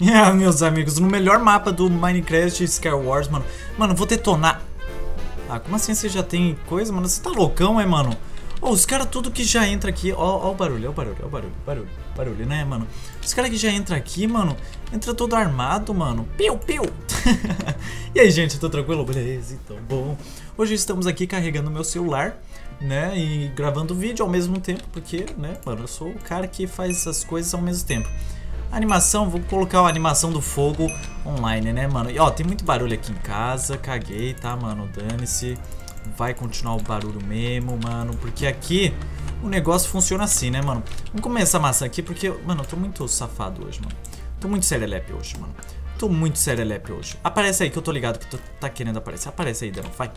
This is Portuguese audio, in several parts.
É, meus amigos, no melhor mapa do Minecraft Skywars, mano. Mano, vou detonar. Ah, como assim você já tem coisa, mano? Você tá loucão, é, mano? Oh, os caras tudo que já entra aqui. Ó, ó o barulho, ó o barulho, ó o barulho, barulho, barulho, né, mano? Os caras que já entra aqui, mano, entra todo armado, mano. Piu, piu. e aí, gente, tô tranquilo? Beleza, então, bom. Hoje estamos aqui carregando meu celular, né, e gravando vídeo ao mesmo tempo, porque, né, mano, eu sou o cara que faz essas coisas ao mesmo tempo. Animação, vou colocar a animação do fogo online, né, mano? E ó, tem muito barulho aqui em casa, caguei, tá, mano? Dane-se. Vai continuar o barulho mesmo, mano, porque aqui o negócio funciona assim, né, mano? Vamos comer essa maçã aqui porque, mano, eu tô muito safado hoje, mano. Tô muito serelepe hoje, mano. Tô muito serelepe hoje. Aparece aí que eu tô ligado que tu tá querendo aparecer. Aparece aí, Dano, vai.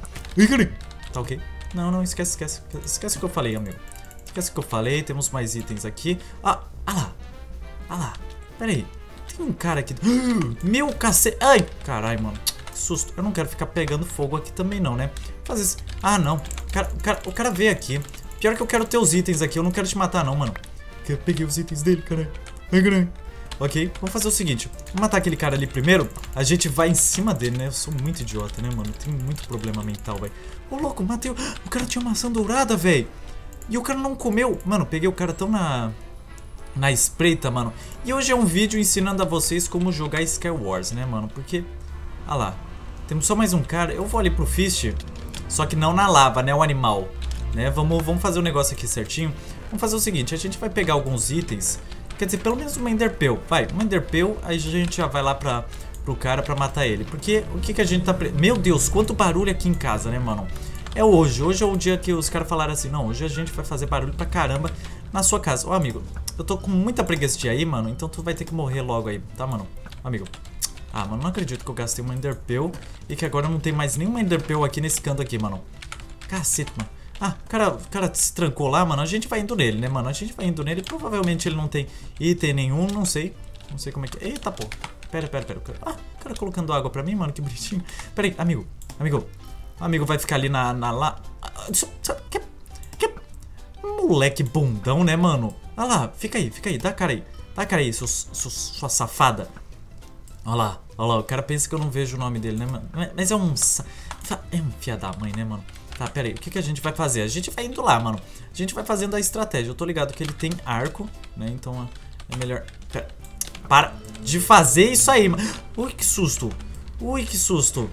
Tá ok? Não, não, esquece, esquece. Esquece o que eu falei, amigo. Esquece o que eu falei, temos mais itens aqui. Ah, ah lá. Ah lá. Pera aí. Tem um cara aqui. Meu cacete. Ai, caralho, mano. Que susto. Eu não quero ficar pegando fogo aqui também, não, né? Fazer isso. Ah, não. O cara, o, cara, o cara veio aqui. Pior que eu quero ter os itens aqui. Eu não quero te matar, não, mano. Eu peguei os itens dele, cara. Ai, caralho. Ok, vamos fazer o seguinte. Vamos matar aquele cara ali primeiro. A gente vai em cima dele, né? Eu sou muito idiota, né, mano? Eu tenho muito problema mental, velho. Ô, louco, matei o... O cara tinha maçã dourada, velho. E o cara não comeu. Mano, peguei o cara tão na na espreita, mano. E hoje é um vídeo ensinando a vocês como jogar Skywars, né, mano? Porque, ah lá, temos só mais um cara. Eu vou ali pro Fist, só que não na lava, né, o animal. Né, vamos, vamos fazer o um negócio aqui certinho. Vamos fazer o seguinte, a gente vai pegar alguns itens, quer dizer, pelo menos uma Enderpearl. Vai, uma Enderpearl, aí a gente já vai lá pra, pro cara pra matar ele. Porque o que que a gente tá... Pre... Meu Deus, quanto barulho aqui em casa, né, mano? É hoje, hoje é o dia que os caras falaram assim, não, hoje a gente vai fazer barulho pra caramba na sua casa. Ô, amigo, eu tô com muita preguiça de aí, mano, então tu vai ter que morrer logo aí, tá, mano? Amigo. Ah, mano, não acredito que eu gastei uma Enderpearl e que agora não tem mais nenhuma Enderpearl aqui nesse canto aqui, mano. Cacete, mano. Ah, o cara, o cara se trancou lá, mano, a gente vai indo nele, né, mano? A gente vai indo nele, provavelmente ele não tem item nenhum, não sei. Não sei como é que... Eita, pô. Pera, pera, pera. Ah, o cara colocando água pra mim, mano, que bonitinho. Pera aí, amigo, amigo. O amigo vai ficar ali na... na lá... Que, que, moleque bundão, né, mano? Olha lá, fica aí, fica aí, dá cara aí. Dá cara aí, sua safada. Olha lá, olha lá, o cara pensa que eu não vejo o nome dele, né, mano? Mas é um... É um fia da mãe, né, mano? Tá, pera aí, o que, que a gente vai fazer? A gente vai indo lá, mano. A gente vai fazendo a estratégia. Eu tô ligado que ele tem arco, né? Então é melhor... Pera. Para de fazer isso aí, mano. Ui, que susto. Ui, que susto.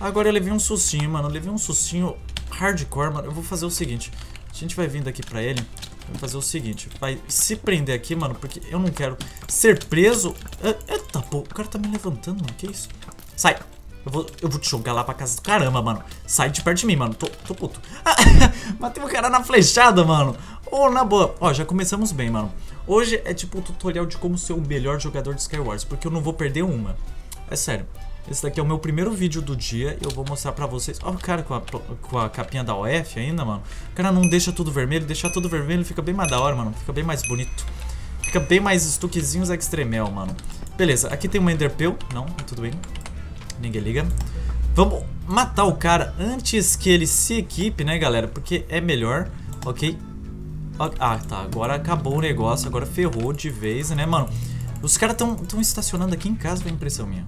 Agora eu levei um sustinho, mano. Eu levei um sustinho hardcore, mano. Eu vou fazer o seguinte. A gente vai vindo aqui pra ele. Vamos fazer o seguinte. Vai se prender aqui, mano. Porque eu não quero ser preso. Eita, pô. O cara tá me levantando, mano. Que isso? Sai. Eu vou, eu vou te jogar lá pra casa do caramba, mano. Sai de perto de mim, mano. Tô, tô puto. Matei o cara na flechada, mano. Ô, oh, na boa. Ó, já começamos bem, mano. Hoje é tipo um tutorial de como ser o melhor jogador de Skywars. Porque eu não vou perder uma. É sério. Esse daqui é o meu primeiro vídeo do dia eu vou mostrar pra vocês. Ó, o cara com a, com a capinha da OF ainda, mano. O cara não deixa tudo vermelho. Deixar tudo vermelho fica bem mais da hora, mano. Fica bem mais bonito. Fica bem mais stuckzinhos extremel, mano. Beleza, aqui tem uma Enderpearl. Não, tudo bem. Ninguém liga. Vamos matar o cara antes que ele se equipe, né, galera? Porque é melhor, ok? Ah, tá. Agora acabou o negócio. Agora ferrou de vez, né, mano? Os caras estão estacionando aqui em casa, foi impressão minha.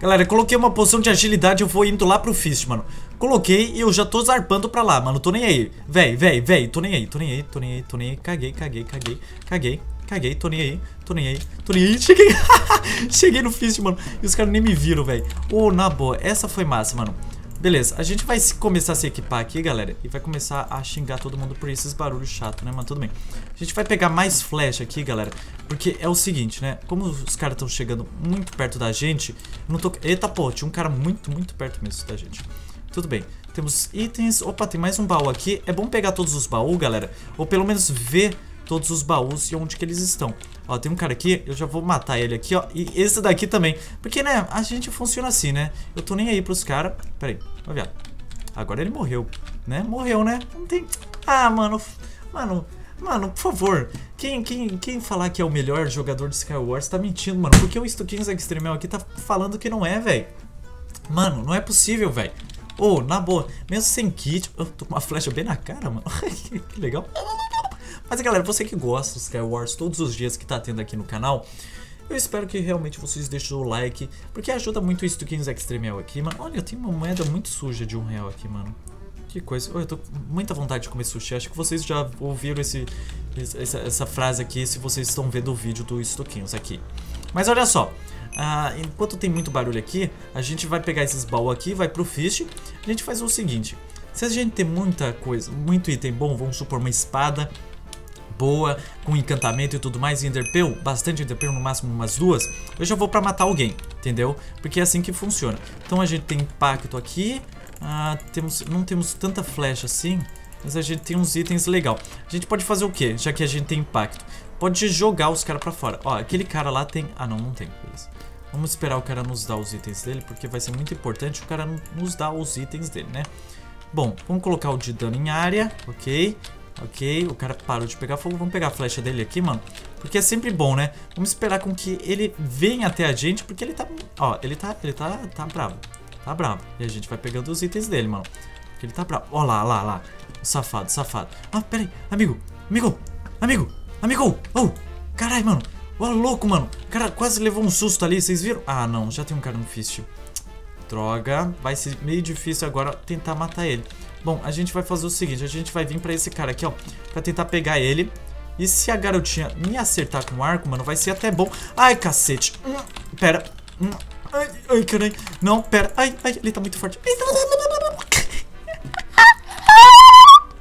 Galera, coloquei uma poção de agilidade, eu vou indo lá pro Fist, mano. Coloquei e eu já tô zarpando pra lá, mano. Tô nem aí. Véi, véi, véi, tô nem aí, tô nem aí, tô nem aí, tô nem aí. Caguei, caguei, caguei, caguei, caguei, tô nem aí, tô nem aí, tô nem aí. Cheguei, cheguei no Fist, mano. E os caras nem me viram, véi. Ô, oh, na boa, essa foi massa, mano. Beleza, a gente vai começar a se equipar aqui, galera E vai começar a xingar todo mundo por esses barulhos chatos, né, mano? Tudo bem A gente vai pegar mais flecha aqui, galera Porque é o seguinte, né? Como os caras estão chegando muito perto da gente não tô... Eita, pô, tinha um cara muito, muito perto mesmo da gente Tudo bem Temos itens Opa, tem mais um baú aqui É bom pegar todos os baús, galera Ou pelo menos ver todos os baús e onde que eles estão. Ó, tem um cara aqui, eu já vou matar ele aqui, ó. E esse daqui também. Porque, né, a gente funciona assim, né? Eu tô nem aí pros caras. Pera aí, ó, viado. Agora ele morreu, né? Morreu, né? Não tem... Ah, mano... Mano... Mano, por favor, quem, quem, quem falar que é o melhor jogador de Skywars tá mentindo, mano. Porque o Stukins Extremel aqui tá falando que não é, velho. Mano, não é possível, velho. Ô, oh, na boa, mesmo sem kit... Eu tô com uma flecha bem na cara, mano. que legal. Mas galera, você que gosta do Skywars todos os dias que tá tendo aqui no canal, Eu espero que realmente vocês deixem o like, porque ajuda muito isso do Kings Extreme aqui, mano. Olha, tem uma moeda muito suja de um real aqui, mano. Que coisa. Eu tô com muita vontade de comer sushi. Acho que vocês já ouviram esse, essa, essa frase aqui se vocês estão vendo o vídeo do Estoquinhos aqui. Mas olha só. Ah, enquanto tem muito barulho aqui, a gente vai pegar esses baús aqui, vai pro Fish. A gente faz o seguinte. Se a gente tem muita coisa, muito item bom, vamos supor uma espada boa, com encantamento e tudo mais, e Enderpearl, bastante Enderpearl, no máximo umas duas, eu já vou pra matar alguém, entendeu? Porque é assim que funciona. Então a gente tem impacto aqui, ah, temos, não temos tanta flecha assim, mas a gente tem uns itens legal. A gente pode fazer o que, já que a gente tem impacto? Pode jogar os caras pra fora. Ó, aquele cara lá tem... Ah, não, não tem. Beleza. Vamos esperar o cara nos dar os itens dele, porque vai ser muito importante o cara nos dar os itens dele, né? Bom, vamos colocar o de dano em área, ok? Ok, o cara parou de pegar fogo. Vamos pegar a flecha dele aqui, mano. Porque é sempre bom, né? Vamos esperar com que ele venha até a gente, porque ele tá... Ó, ele tá... Ele tá... Tá bravo. Tá bravo. E a gente vai pegando os itens dele, mano. Porque ele tá bravo. Ó lá, lá, lá. Safado, safado. Ah, pera aí. Amigo, amigo, amigo, amigo. Oh, caralho, mano. Ó, louco, mano. O cara quase levou um susto ali, vocês viram? Ah, não. Já tem um cara no fist. Droga. Vai ser meio difícil agora tentar matar ele. Bom, a gente vai fazer o seguinte. A gente vai vir pra esse cara aqui, ó. Pra tentar pegar ele. E se a garotinha me acertar com o arco, mano, vai ser até bom. Ai, cacete. Hum, pera. Hum, ai, ai, caralho. Não, pera. Ai, ai, ele tá muito forte.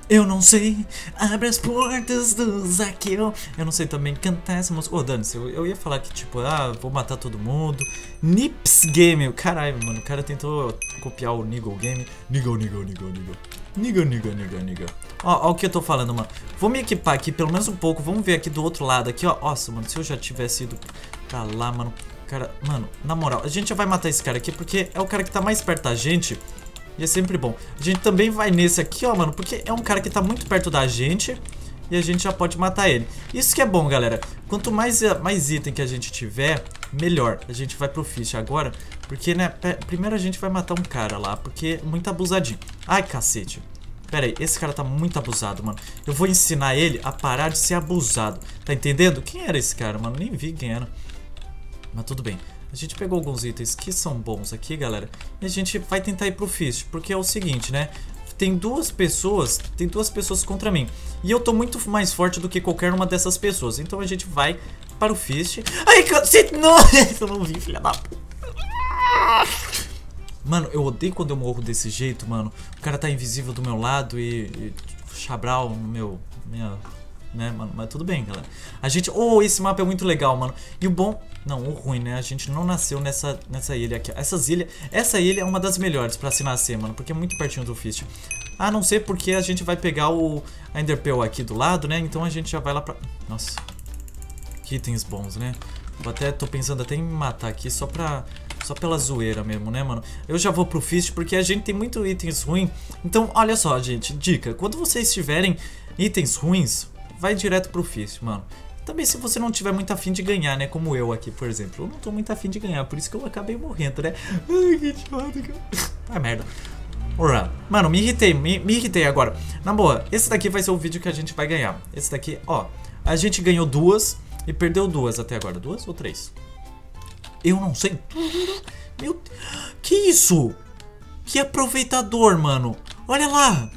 Eu não sei, abre as portas do Zaqueu. Eu não sei também cantar essa música. Ô, oh, eu, eu ia falar que, tipo, ah, vou matar todo mundo. Nips Game. Caralho, mano, o cara tentou copiar o Niggle Game. Niggle, Niggle, Niggle, Niggle. Niggle, Niggle, Niggle, Niggle. Ó, ó o que eu tô falando, mano. Vou me equipar aqui pelo menos um pouco. Vamos ver aqui do outro lado aqui, ó. Nossa, mano, se eu já tivesse ido pra lá, mano. Cara, mano, na moral, a gente já vai matar esse cara aqui porque é o cara que tá mais perto da gente. E é sempre bom. A gente também vai nesse aqui, ó, mano, porque é um cara que tá muito perto da gente e a gente já pode matar ele. Isso que é bom, galera. Quanto mais, mais item que a gente tiver, melhor. A gente vai pro fish agora, porque, né, primeiro a gente vai matar um cara lá, porque é muito abusadinho. Ai, cacete. Pera aí, esse cara tá muito abusado, mano. Eu vou ensinar ele a parar de ser abusado. Tá entendendo? Quem era esse cara, mano? Nem vi quem era. Mas tudo bem. A gente pegou alguns itens que são bons aqui, galera. E a gente vai tentar ir pro Fist, porque é o seguinte, né? Tem duas pessoas, tem duas pessoas contra mim. E eu tô muito mais forte do que qualquer uma dessas pessoas. Então a gente vai para o Fist. Ai, cacete, não! eu não vi, filha da Mano, eu odeio quando eu morro desse jeito, mano. O cara tá invisível do meu lado e... e Chabral no meu... Minha né, mano? Mas tudo bem, galera. A gente... Oh, esse mapa é muito legal, mano. E o bom... Não, o ruim, né? A gente não nasceu nessa, nessa ilha aqui. Essas ilhas... Essa ilha é uma das melhores pra se nascer, mano. Porque é muito pertinho do Fist. A não ser porque a gente vai pegar o Enderpearl aqui do lado, né? Então a gente já vai lá pra... Nossa. Que itens bons, né? Eu até tô pensando até em matar aqui só pra... Só pela zoeira mesmo, né, mano? Eu já vou pro Fist porque a gente tem muito itens ruins. Então, olha só, gente. Dica. Quando vocês tiverem itens ruins, vai direto pro Fist, mano. Também se você não tiver muito afim de ganhar, né? Como eu aqui, por exemplo. Eu não tô muito afim de ganhar, por isso que eu acabei morrendo, né? Ai, que idiota, cara. Ah, merda. Ora, mano, me irritei, me, me irritei agora. Na boa, esse daqui vai ser o vídeo que a gente vai ganhar. Esse daqui, ó. A gente ganhou duas e perdeu duas até agora. Duas ou três? Eu não sei. Meu... Que isso? Que aproveitador, mano. Olha lá.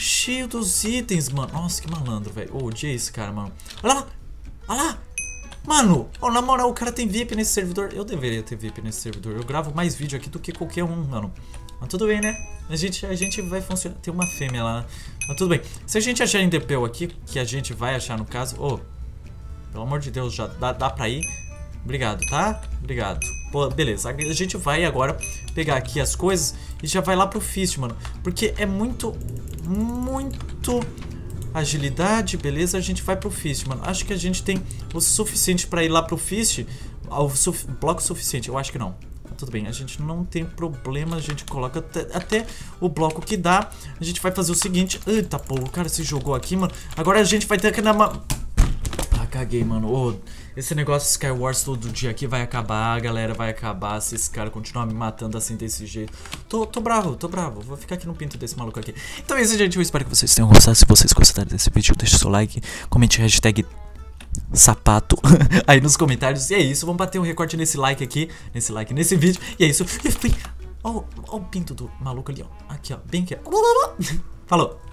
Cheio dos itens, mano. Nossa, que malandro, velho. Oh, odiei esse cara, mano. Olha lá. Olha lá. Mano, oh, na moral, o cara tem VIP nesse servidor. Eu deveria ter VIP nesse servidor. Eu gravo mais vídeo aqui do que qualquer um, mano. Mas tudo bem, né? A gente, a gente vai funcionar. Tem uma fêmea lá. Mas tudo bem. Se a gente achar em DPU aqui, que a gente vai achar no caso. Ô, oh, pelo amor de Deus, já dá, dá pra ir. Obrigado, tá? Obrigado. Pô, beleza. A gente vai agora pegar aqui as coisas e já vai lá pro Fist, mano. Porque é muito, muito agilidade, beleza? A gente vai pro Fist, mano. Acho que a gente tem o suficiente pra ir lá pro Fist. O bloco suficiente, eu acho que não. Tudo bem, a gente não tem problema, a gente coloca até, até, o bloco que dá. A gente vai fazer o seguinte... Eita, pô, o cara se jogou aqui, mano. Agora a gente vai ter que dar uma... Ah, caguei, mano. Oh, esse negócio Skywars todo dia aqui vai acabar, galera, vai acabar se esse cara continuar me matando assim desse jeito. Tô, tô bravo, tô bravo. Vou ficar aqui no pinto desse maluco aqui. Então é isso, gente. Eu espero que vocês tenham gostado. Se vocês gostaram desse vídeo, deixe seu like, comente hashtag sapato aí nos comentários. E é isso, vamos bater um recorte nesse like aqui, nesse like nesse vídeo. E é isso. Ó, ó o pinto do maluco ali, ó. Aqui, ó, bem aqui. Falou.